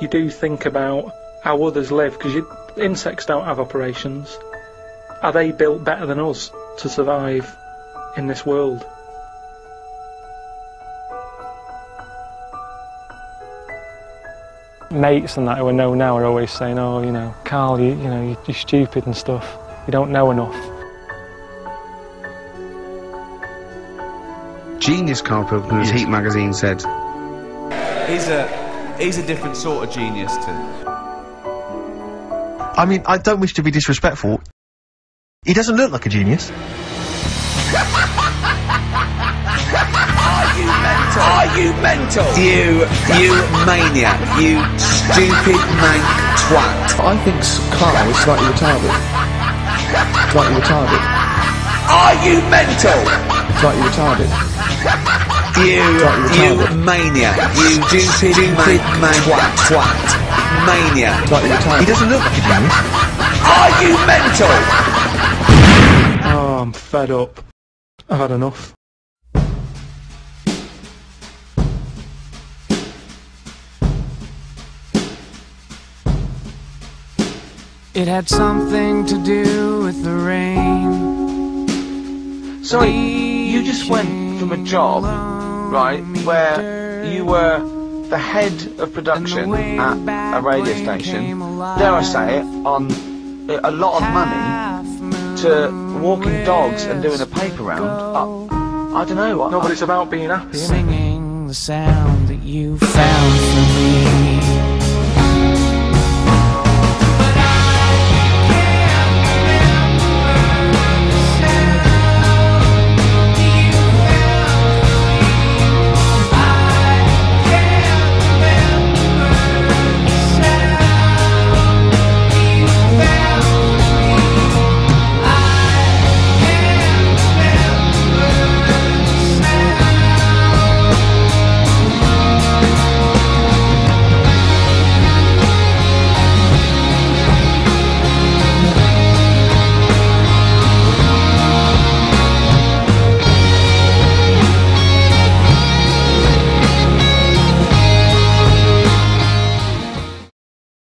you do think about how others live because insects don't have operations. Are they built better than us to survive in this world? Mates and that who I know now are always saying, "Oh, you know, Karl, you, you know, you're stupid and stuff. You don't know enough." Genius Karl Pilkington, as Heat magazine said. He's a he's a different sort of genius to. I mean, I don't wish to be disrespectful. He doesn't look like a genius. Are you mental? Are you, mental? you you maniac. You stupid mank twat. I think s- Karl is slightly retarded. Slightly retarded. Are you mental? Slightly retarded. You, Slightly you retarded. maniac. You stupid mank twat. Twat. Maniac. Slightly retarded. He doesn't look like a genius. Are you mental? Oh, I'm fed up. I've had enough. It had something to do with the rain. Sorry, you just went from a job, right, where you were the head of production at a radio station, dare I say it, on eh, a lot of money, to walking dogs and doing a paper round. I, I don't know. No, but it's about being happy, isn't it? Singing the sound that you found for me.